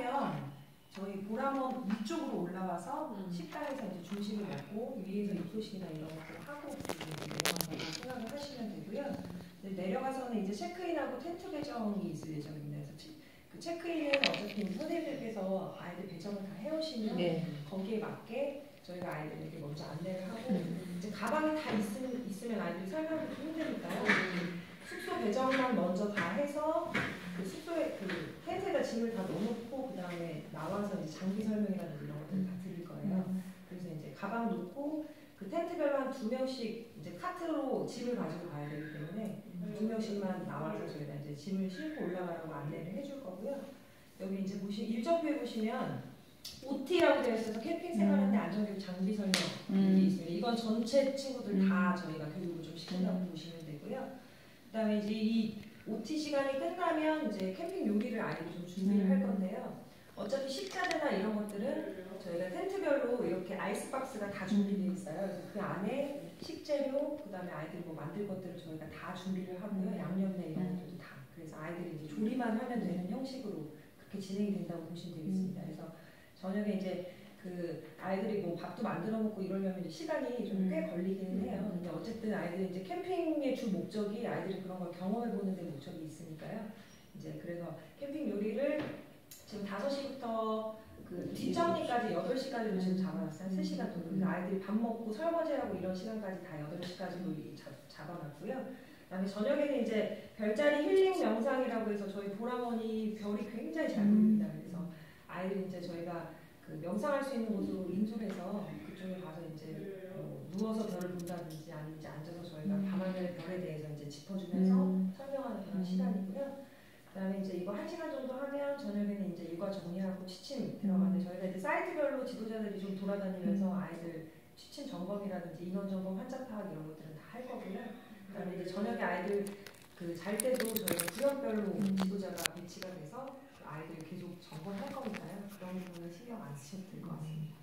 끝나면 저희 보람원 위쪽으로 올라와서 음. 식당에서 이제 중식을 먹고 위에서 입소식이나 이런 것들 하고 생각을 하시면 되고요. 내려가서는 이제 체크인하고 텐트 배정이 있을 예정입니다. 그래서 체- 그 체크인은 어차피 선생님들께서 아이들 배정을 다 해오시면 네. 거기에 맞게 저희가 아이들에게 먼저 안내를 하고 이제 가방이 다 있으면, 있으면 아이들이 설명하기 힘드니까요. 숙소 배정만 먼저 다 해서 그 숙소에 그 텐트에다 짐을 다 넣어놓고 그 다음에 나와서 이제 장비 설명이라든지 이런 것들 다 드릴 거예요. 그래서 이제 가방 놓고 그 텐트별로 한 두 명씩 이제 카트로 짐을 가지고 가야 되기 때문에 두 명씩만 나와서 저희가 이제 짐을 싣고 올라가라고 안내를 해줄 거고요. 여기 이제 보시 일정표에 보시면 OT라고 되어 있어서 캠핑 생활하는데 안전교육 장비 설명이 음. 있습니다. 이건 전체 친구들 다 저희가 교육을 좀 시킨다고 보시면 되고요. 그다음에 이제 이 OT 시간이 끝나면 이제 캠핑 요리를 아이들이 좀 준비를 할 건데요. 어차피 식자재나 이런 것들은 저희가 텐트별로 이렇게 아이스박스가 다 준비되어 있어요. 그래서 그 안에 식재료, 그 다음에 아이들이 뭐 만들 것들을 저희가 다 준비를 하고요. 양념내 이런 것들도 다. 그래서 아이들이 이제 조리만 하면 되는 형식으로 그렇게 진행이 된다고 보시면 되겠습니다. 그래서 저녁에 이제 그 아이들이 뭐 밥도 만들어 먹고 이러려면 시간이 좀 꽤 걸리기는 해요. 근데 어쨌든 아이들이 이제 캠핑의 주 목적이 아이들이 그런 걸 경험해 보는 데 목적이 있으니까요. 이제 그래서 캠핑 요리를 지금 5시부터 그 뒷정리까지 8시까지로 지금 잡아놨어요. 3시간 정도. 그래서 아이들이 밥 먹고 설거지하고 이런 시간까지 다 8시까지로 잡아놨고요. 그다음에 저녁에는 이제 별자리 힐링 명상이라고 해서 저희 보라머니 별이 굉장히 잘 보입니다. 그래서 아이들 이제 저희가 그 명상할 수 있는 곳으로 인솔해서 그쪽에 가서 이제 뭐 누워서 별을 본다든지 아니면 앉아서 저희가 밤하늘의 별에 대해서 이제 짚어주면서 설명하는 그런 시간이고요. 그다음에 이제 이거 한 시간 정도 하면 저녁에는 이제 일과 정리하고 취침 들어가는데 저희가 이제 사이트별로 지도자들이 좀 돌아다니면서 아이들 취침 점검이라든지 인원 점검, 환자 파악 이런 것들은 다 할 거고요. 그다음에 이제 저녁에 아이들 그 잘 때도 저희가 구역별로 지도자가 배치가 돼서 그 아이들 계속 점검할 거니까요. 그런 부분은 신경 안 쓰셔도 될 것 같습니다.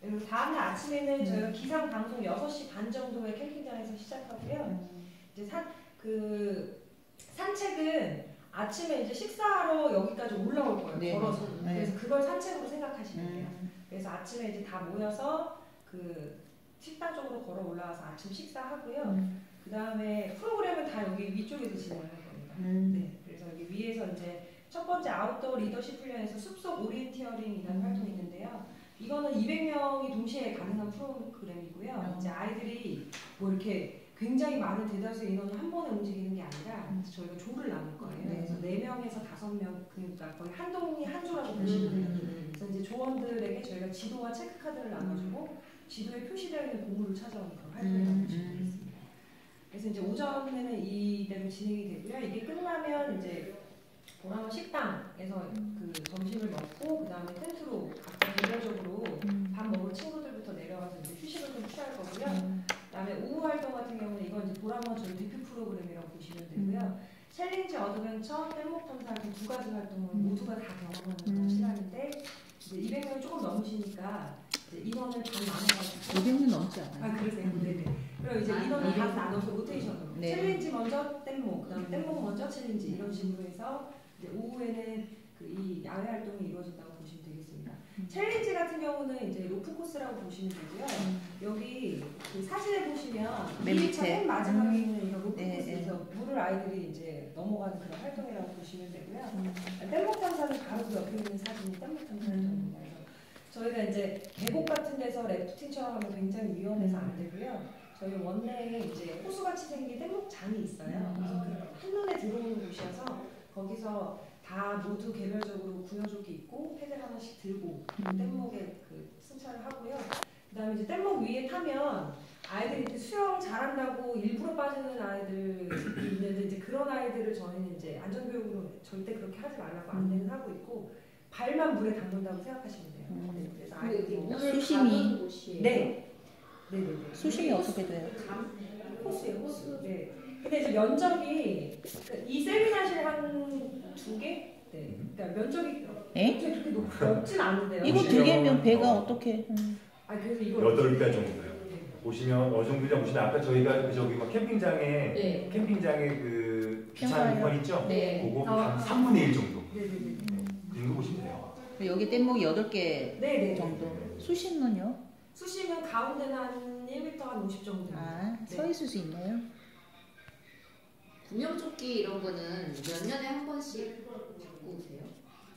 그리고 다음날 아침에는 저희가 기상 방송 6시 반 정도에 캠핑장에서 시작하고요. 이제 산, 그 산책은 아침에 이제 식사하러 여기까지 올라올 거예요. 네. 걸어서. 네. 그래서 그걸 산책으로 생각하시면 돼요. 음. 그래서 아침에 이제 다 모여서 그 식당 쪽으로 걸어 올라와서 아침 식사하고요. 그 다음에 프로그램은 다 여기 위쪽에서 진행을 할 겁니다. 음. 네, 그래서 여기 위에서 이제 첫 번째 아웃도어 리더십 훈련에서 숲속 오리엔티어링이라는 활동이 있는데요. 이거는 200명이 동시에 가능한 프로그램이고요. 이제 아이들이 뭐 이렇게 굉장히 많은 대다수의 인원이 한 번에 움직이는 게 아니라 저희가 조를 나눌 거예요. 네. 그래서 4명에서 5명, 그러니까 거의 한 동이 한 조라고 보시면 돼요. 그래서 이제 조원들에게 저희가 지도와 체크카드를 나눠주고 지도에 표시되어 있는 보물을 찾아오는 그런 활동이라고 음, 보시면 되겠습니다. 그래서 이제 오전에는 이대로 진행이 되고요. 이게 끝나면 이제 보라마 식당에서 그 점심을 먹고 그 다음에 텐트로 각자 개별적으로 밥 먹을 친구들부터 내려가서 이제 휴식을 좀 취할 거고요. 그 다음에 오후 활동 같은 경우는 이건 이제 보람 저희 대표 프로그램이라고 보시면 되고요. 챌린지 어드벤처, 탐사 이렇게 두 가지 활동을 모두가 다 경험하는 시간인데 이제 200명 조금 넘으시니까 이제 인원을 반 나눠가지고 500명 넘지 않아요. 아 그러세요? 네네. 그럼 이제 인원을 다 나눠서 로테이션으로 네. 챌린지 먼저 뗏목, 그 다음에 뗏목 먼저 챌린지 이런 식으로 해서 이제 오후에는 그 이 야외 활동이 이루어진다고 보시면 되겠습니다. 챌린지 같은 경우는 이제 로프 코스라고 보시면 되고요. 여기 그 사진에 보시면 맨 위 저 밑에. 맨 마지막에 있는 이런 로프 네, 코스에서 물을 아이들이 이제 넘어가는 그런 활동이라고 보시면 되고요. 뗏목 탐사는 바로 그 옆에 있는 사진이 뗏목 탐사 활동입니다. 그래서 저희가 이제 계곡 같은 데서 래프팅처럼 하면 굉장히 위험해서 안 되고요. 저희 원내에 이제 호수같이 생긴 뗏목장이 있어요. 그래서 그 한눈에 들어오는 곳이어서 거기서 다 모두 개별적으로 구여족이 있고 패들 하나씩 들고 뗏목에 그 승차를 하고요. 그다음에 이제 뗏목 위에 타면 아이들이 이제 수영 잘한다고 일부러 빠지는 아이들 있는데 이제 그런 아이들을 저희는 이제 안전교육으로 절대 그렇게 하지 말라고 안내는 하고 있고 발만 물에 담근다고 생각하시면 돼요. 네, 그래서 아이들이 뭐- 수심이 네. 네네네. 수심이 어떻게 돼요? 호수예요, 호수. 네. 근데 이제 면적이 이 세미나실 한두 개? 네. 그러니까 면적이 에? 그렇게 높, 넓진 않은데요. 이거 두 개면 배가 어 떻게? 음. 아 그래서 이거 여덟 배 정도요. 보시면 어느 정도냐 보시면 아까 저희가 그 저기 막 캠핑장에 네. 캠핑장에 그 캠파이어. 주차권 있죠? 네. 그거 어. 한 3분의 1 정도. 네네네. 그 정도 보시면 돼요. 여기 뗏목이 8개 네네. 정도. 수심은요? 수심은 가운데는 한 1m 한 50 정도. 아, 네. 서 있을 수 있네요. 구명조끼 이런 거는 몇 년에 한 번씩 바꾸 오세요?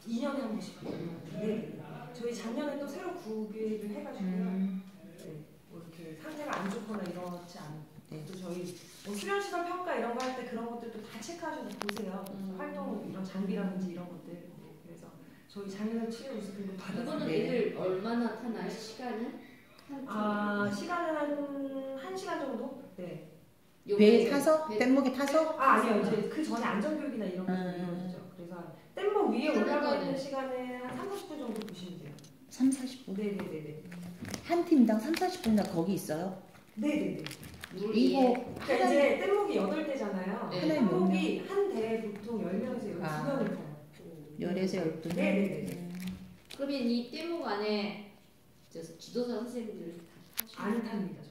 2년에 한 번씩. 네. 저희 작년에 또 새로 구비를 해가지고요. 음, 네. 뭐 이렇게 상태가 안 좋거나 이렇지 않고. 네. 또 저희 뭐 수련시설 평가 이런 거 할 때 그런 것들도 다 체크하셔서 보세요. 음. 활동 이런 장비라든지 이런 것들. 네. 그래서 저희 작년에 7회 우수 등급 받아서. 이거는 네. 애들 얼마나 타나요? 시간은? 한아 시간은 한 1시간 정도? 네. 배에 타서? 배- 뗏목에 타서? 아 아니요 이제 그 전에 안전교육이나 이런 거 음. 이루어지죠. 그래서 뗏목 위에 타는 올라가 거는? 있는 시간은 한 3, 40분 정도 보시면 돼요. 3, 40분. 네네네네. 한 팀당 3, 40분이나 거기 있어요. 네네네. 물 이거 그러니까 이제 뗏목이 8대잖아요. 네. 뗏목이 한 대에 보통 10명에서 12명이 아. 타요. 열에서 열 분. 네네네. 음. 그러면 이 뗏목 안에 저 지도사 선생님들 다 타시나요? 안 탑니다.